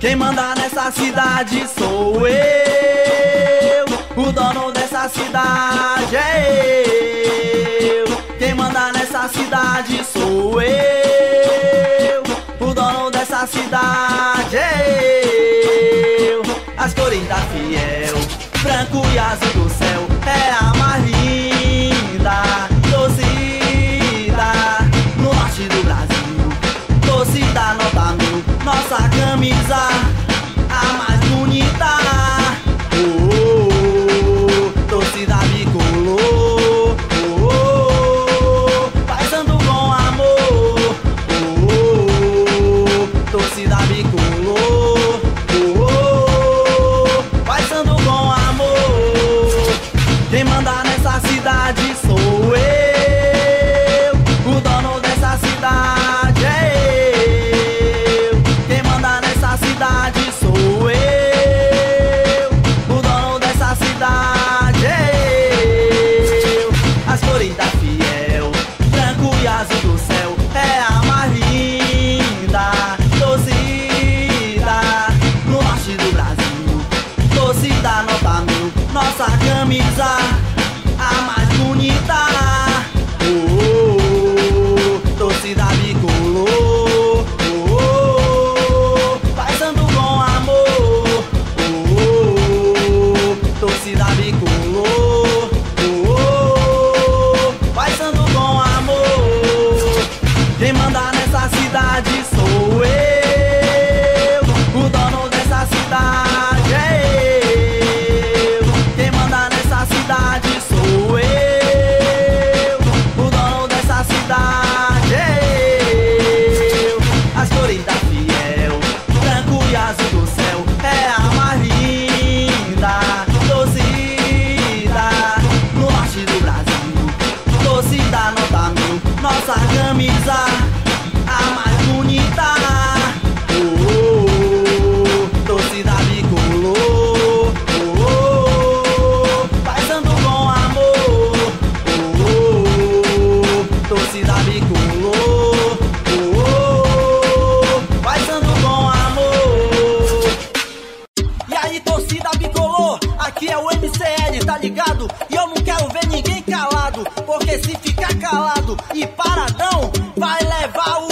Quem manda nessa cidade sou eu. O dono dessa cidade é eu. Quem manda nessa cidade sou eu. O dono dessa cidade é eu. As cores da fiel, branco e azul do céu é a mais linda. cidade sou eu. O dono dessa cidade é eu. Quem manda nessa cidade sou eu. O dono dessa cidade é eu. As cores da fiel, branco e azul do céu é a mais linda. Torcida no norte do Brasil, torcida nota mil, nossa camisa. fica calado e paradão vai levar o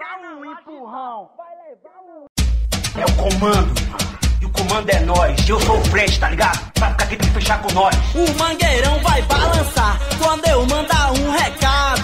levar um empurrão. É o comando. E o comando é nós. Eu sou o frente, tá ligado? Pra ficar aqui tem que fechar com nós. O mangueirão vai balançar quando eu mandar um recado.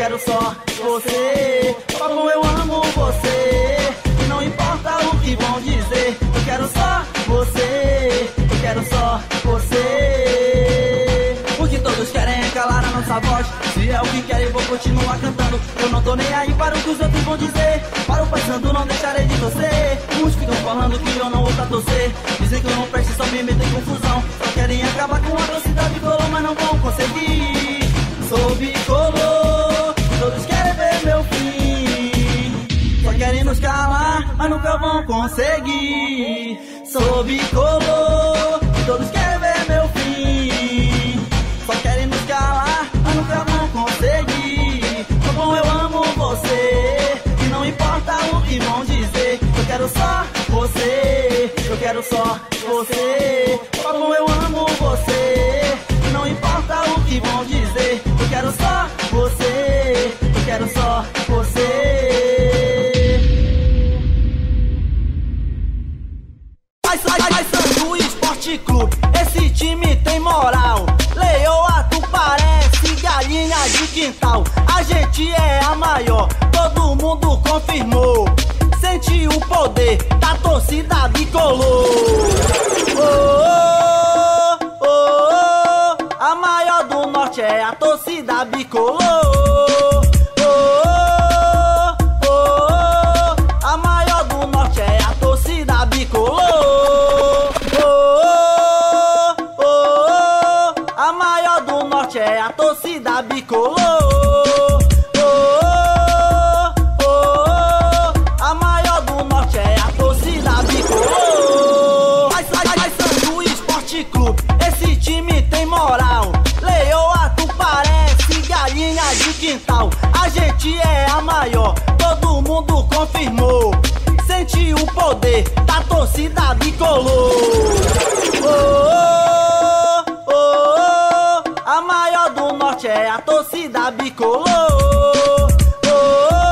Quero só você. Como eu amo você, e não importa o que vão dizer. Eu quero só você, eu quero só você. Porque todos querem calar a nossa voz. Se é o que querem, vou continuar cantando. Eu não tô nem aí para o que os outros vão dizer. Para o passando, não deixarei de torcer. Uns ficam falando que eu não vou pra torcer. Dizem que eu não presto, só me metem em confusão. Só querem acabar com a velocidade bicolor, mas não vão conseguir. Nunca vão conseguir. Sou bicolor, todos querem ver meu fim. Só querem nos calar, mas nunca vão conseguir. Como eu amo você, e não importa o que vão dizer. Eu quero só você, eu quero só você. Como eu amo você, e não importa o que vão dizer. Eu quero só você, Esporte Clube, esse time tem moral. Leoa, tu parece galinha de quintal. A gente é a maior, todo mundo confirmou. Sente o poder da torcida bicolor. Oh, oh, oh, oh, a maior do norte é a torcida bicolor. Do norte é a torcida bicolor. Oh, oh,